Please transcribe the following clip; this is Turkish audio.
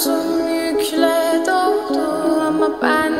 uzun yükle doldu ama ben